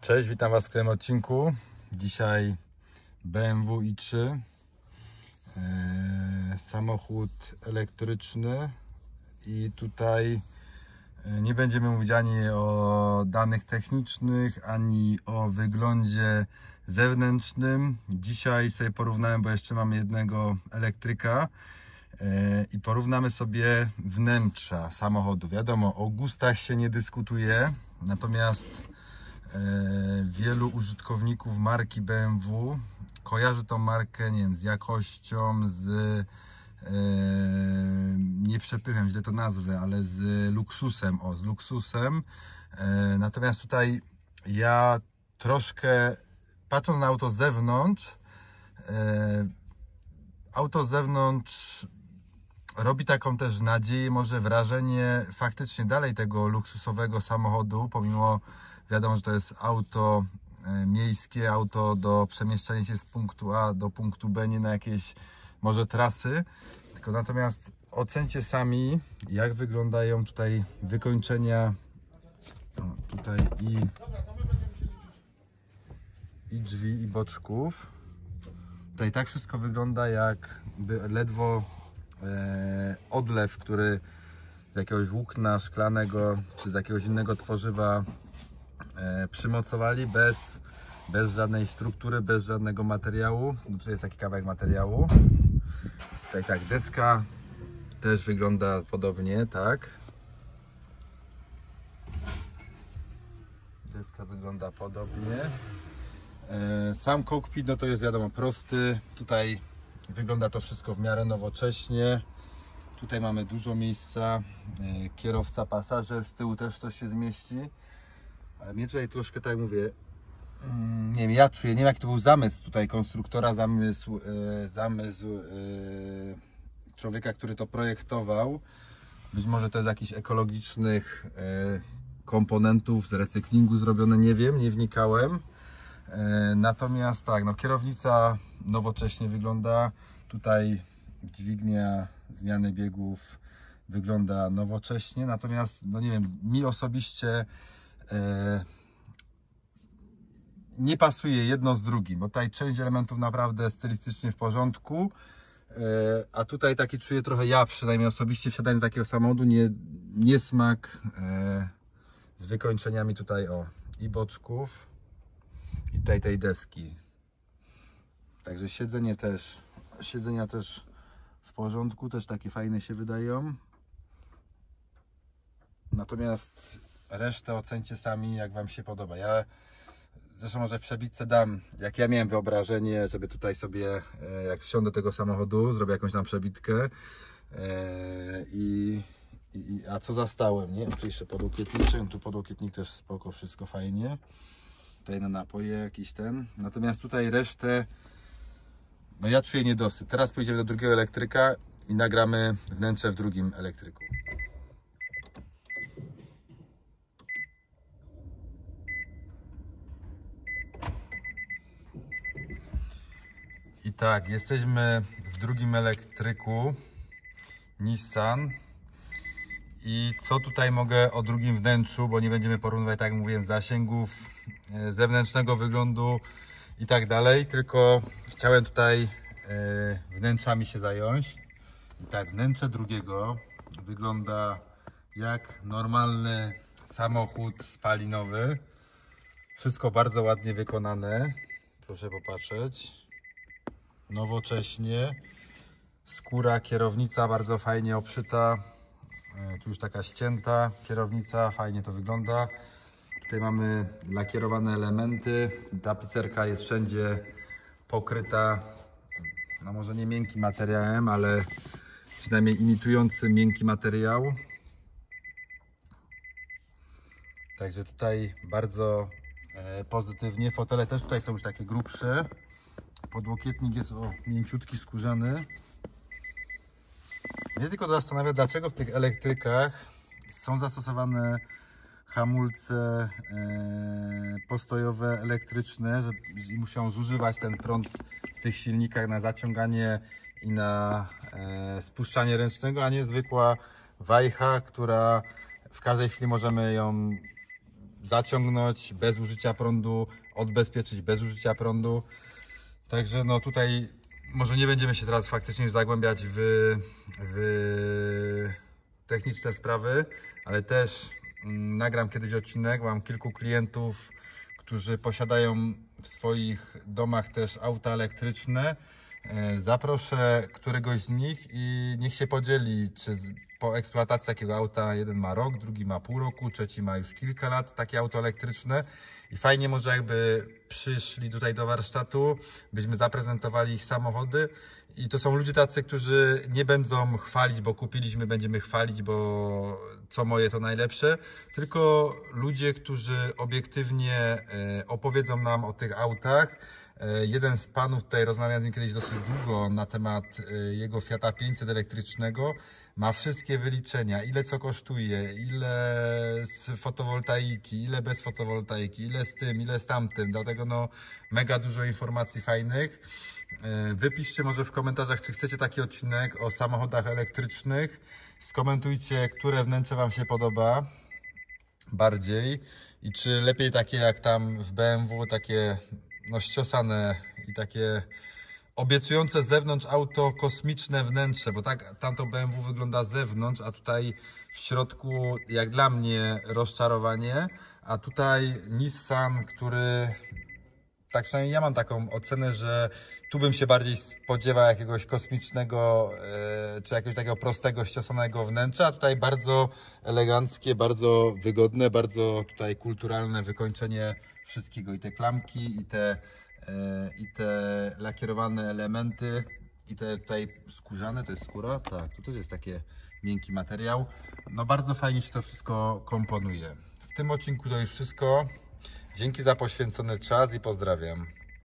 Cześć, witam Was w kolejnym odcinku. Dzisiaj BMW i3. Eee, samochód elektryczny i tutaj e, nie będziemy mówić ani o danych technicznych, ani o wyglądzie zewnętrznym. Dzisiaj sobie porównałem, bo jeszcze mamy jednego elektryka e, i porównamy sobie wnętrza samochodu. Wiadomo, o gustach się nie dyskutuje, natomiast e, wielu użytkowników marki BMW kojarzy tą markę, nie wiem, z jakością, z e, nie przepychem, źle to nazwę, ale z luksusem, o, z luksusem. E, natomiast tutaj ja troszkę, patrząc na auto z zewnątrz, e, auto z zewnątrz robi taką też nadzieję, może wrażenie faktycznie dalej tego luksusowego samochodu, pomimo wiadomo, że to jest auto e, miejskie, auto do przemieszczania się z punktu A do punktu B, nie na jakieś może trasy, tylko natomiast ocencie sami, jak wyglądają tutaj wykończenia o, tutaj i, i drzwi i boczków. Tutaj tak wszystko wygląda jak ledwo e, odlew, który z jakiegoś włókna szklanego czy z jakiegoś innego tworzywa przymocowali bez, bez żadnej struktury, bez żadnego materiału. No, tu jest taki kawałek materiału. Tutaj tak, deska też wygląda podobnie, tak. Deska wygląda podobnie. E, Sam kokpit, no to jest wiadomo prosty. Tutaj wygląda to wszystko w miarę nowocześnie. Tutaj mamy dużo miejsca. E, Kierowca, pasażer, z tyłu też to się zmieści. Ale mnie tutaj troszkę, tak mówię, mm, nie wiem, ja czuję, nie wiem jaki to był zamysł tutaj konstruktora, zamysł, e, zamysł e, człowieka, który to projektował. Być może to jest jakiś ekologicznych e, komponentów z recyklingu zrobione, nie wiem, nie wnikałem. Natomiast tak, no kierownica nowocześnie wygląda. Tutaj dźwignia zmiany biegów wygląda nowocześnie. Natomiast, no nie wiem, mi osobiście nie pasuje jedno z drugim, bo tutaj część elementów naprawdę stylistycznie w porządku, e, a tutaj taki czuję trochę ja przynajmniej osobiście wsiadając z takiego samochodu nie, niesmak e, z wykończeniami tutaj o i boczków i tutaj tej deski. Także siedzenie też, siedzenia też w porządku, też takie fajne się wydają. Natomiast resztę ocencie sami, jak Wam się podoba. Ja zresztą może w przebitce dam, jak ja miałem wyobrażenie, żeby tutaj sobie, e, jak wsiądę do tego samochodu, zrobię jakąś tam przebitkę. E, I, i, a co zastałem, nie? Tu jeszcze podłokietniczek, tu podłokietnik też spoko, wszystko fajnie tutaj na napoje jakiś ten. Natomiast tutaj resztę, no ja czuję niedosyt. Teraz pójdziemy do drugiego elektryka i nagramy wnętrze w drugim elektryku. Tak, jesteśmy w drugim elektryku Nissan. I co tutaj mogę o drugim wnętrzu, bo nie będziemy porównywać, tak jak mówiłem, zasięgów, e, zewnętrznego wyglądu i tak dalej, tylko chciałem tutaj e, wnętrzami się zająć. I tak, wnętrze drugiego wygląda jak normalny samochód spalinowy. Wszystko bardzo ładnie wykonane. Proszę popatrzeć. Nowocześnie. Skóra, kierownica bardzo fajnie obszyta. E, Tu już taka ścięta kierownica, fajnie to wygląda. Tutaj mamy lakierowane elementy. Tapicerka jest wszędzie pokryta, no może nie miękkim materiałem, ale przynajmniej imitujący miękki materiał. Także tutaj bardzo e, pozytywnie. Fotele też tutaj są już takie grubsze. Podłokietnik jest o mięciutki, skórzany. Mnie tylko zastanawia, dlaczego w tych elektrykach są zastosowane hamulce e, postojowe elektryczne, że muszą zużywać ten prąd w tych silnikach na zaciąganie i na e, spuszczanie ręcznego, a nie zwykła wajcha, która w każdej chwili możemy ją zaciągnąć bez użycia prądu, odbezpieczyć bez użycia prądu. Także no tutaj może nie będziemy się teraz faktycznie zagłębiać w, w techniczne sprawy, ale też mm, nagram kiedyś odcinek. Mam kilku klientów, którzy posiadają w swoich domach też auta elektryczne. E, Zaproszę któregoś z nich i niech się podzieli, czy po eksploatacji takiego auta jeden ma rok, drugi ma pół roku, trzeci ma już kilka lat takie auto elektryczne. I fajnie może jakby przyszli tutaj do warsztatu, byśmy zaprezentowali ich samochody. I to są ludzie tacy, którzy nie będą chwalić, bo kupiliśmy, będziemy chwalić, bo co moje to najlepsze, tylko ludzie, którzy obiektywnie e, opowiedzą nam o tych autach. E, Jeden z panów tutaj rozmawiałem z nim kiedyś dosyć długo na temat e, jego Fiata 500 elektrycznego. Ma wszystkie wyliczenia, ile co kosztuje, ile z fotowoltaiki, ile bez fotowoltaiki, ile z tym, ile z tamtym. Dlatego no mega dużo informacji fajnych. E, Wypiszcie może w komentarzach, czy chcecie taki odcinek o samochodach elektrycznych. Skomentujcie, które wnętrze Wam się podoba bardziej i czy lepiej takie jak tam w BMW, takie no ściosane i takie obiecujące z zewnątrz auto kosmiczne wnętrze, bo tak tamto BMW wygląda z zewnątrz, a tutaj w środku jak dla mnie rozczarowanie, a tutaj Nissan, który tak przynajmniej ja mam taką ocenę, że tu bym się bardziej spodziewał jakiegoś kosmicznego, e, czy jakiegoś takiego prostego, ściosanego wnętrza, a tutaj bardzo eleganckie, bardzo wygodne, bardzo tutaj kulturalne wykończenie wszystkiego. I te klamki, i te, i te lakierowane elementy, i te tutaj skórzane, to jest skóra? Tak, to też jest takie miękki materiał. No bardzo fajnie się to wszystko komponuje. W tym odcinku to już wszystko. Dzięki za poświęcony czas i pozdrawiam.